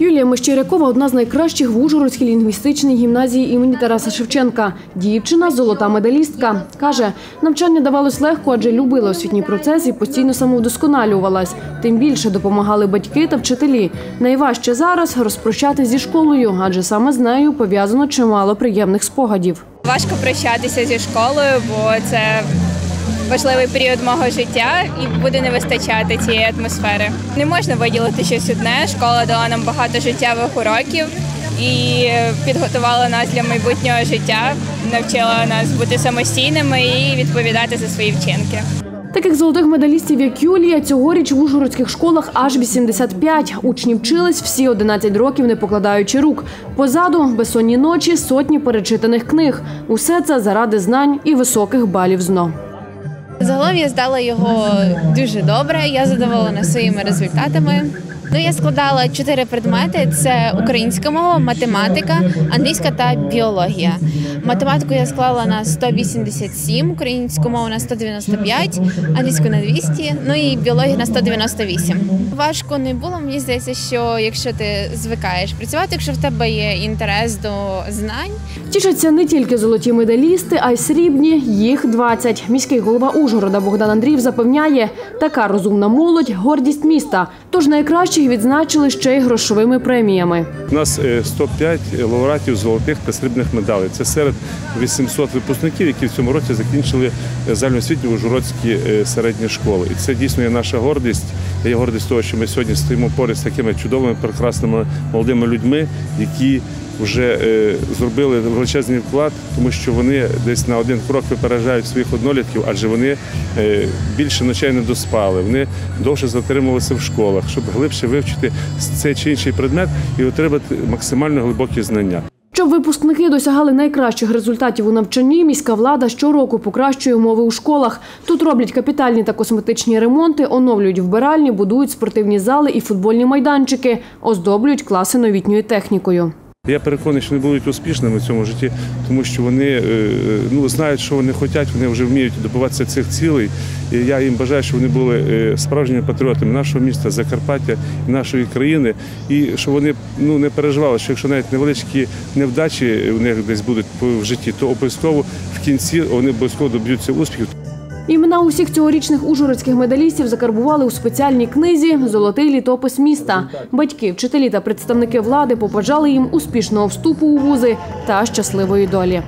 Юлія Мещерякова – одна з найкращих в Ужгородській лінгвістичній гімназії імені Тараса Шевченка. Дівчина – золота медалістка. Каже, навчання давалось легко, адже любила освітній процес і постійно самовдосконалювалась. Тим більше допомагали батьки та вчителі. Найважче зараз – розпрощати зі школою, адже саме з нею пов'язано чимало приємних спогадів. Важко прощатися зі школою, бо це важливий період мого життя і буде не вистачати цієї атмосфери. Не можна виділити щось одне. Школа дала нам багато життєвих уроків і підготувала нас для майбутнього життя, навчила нас бути самостійними і відповідати за свої вчинки. Таких золотих медалістів, як Юлія, цьогоріч в ужгородських школах аж 85. Учні вчились всі 11 років, не покладаючи рук. Позаду безсонні ночі, сотні перечитаних книг. Усе це заради знань і високих балів ЗНО. Загалом я здала його дуже добре. Я задоволена своїми результатами. Ну, я складала чотири предмети: це українська мова, математика, англійська та біологія. Математику я склала на 187, українську мову на 195, англійську на 200, ну і біологію на 198. Важко не було. Мені здається, що якщо ти звикаєш працювати, якщо в тебе є інтерес до знань, Тішаться не тільки золоті медалісти, а й срібні. Їх 20. Міський голова Ужгорода Богдан Андріїв запевняє, така розумна молодь – гордість міста. Тож найкращих відзначили ще й грошовими преміями. У нас е, 105 лауреатів золотих та срібних медалей. Це серед 800 випускників, які в цьому році закінчили е, загальноосвітні ужгородські е, середні школи. І це дійсно є наша гордість. Є гордість того, що ми сьогодні стоїмо поряд з такими чудовими, прекрасними молодими людьми, які вже е, зробили величезний вклад, тому що вони десь на один крок випереджають своїх однолітків, адже вони е, більше ночей не доспали, вони довше затримувалися в школах, щоб глибше вивчити цей чи інший предмет і отримати максимально глибокі знання. Щоб випускники досягали найкращих результатів у навчанні, міська влада щороку покращує умови у школах. Тут роблять капітальні та косметичні ремонти, оновлюють вбиральні, будують спортивні зали і футбольні майданчики, оздоблюють класи новітньою технікою. Я переконаний, що вони будуть успішними в цьому житті, тому що вони е, ну, знають, що вони хочуть, вони вже вміють добиватися цих цілей. І я їм бажаю, щоб вони були е, справжніми патріотами нашого міста, Закарпаття і нашої країни, і щоб вони ну, не переживали, що якщо навіть невеличкі невдачі у них десь будуть в житті, то обов'язково в кінці вони обов'язково доб'ються успіхів. Імена усіх цьогорічних ужгородських медалістів закарбували у спеціальній книзі Золотий літопис міста. Батьки, вчителі та представники влади побажали їм успішного вступу у вузи та щасливої долі.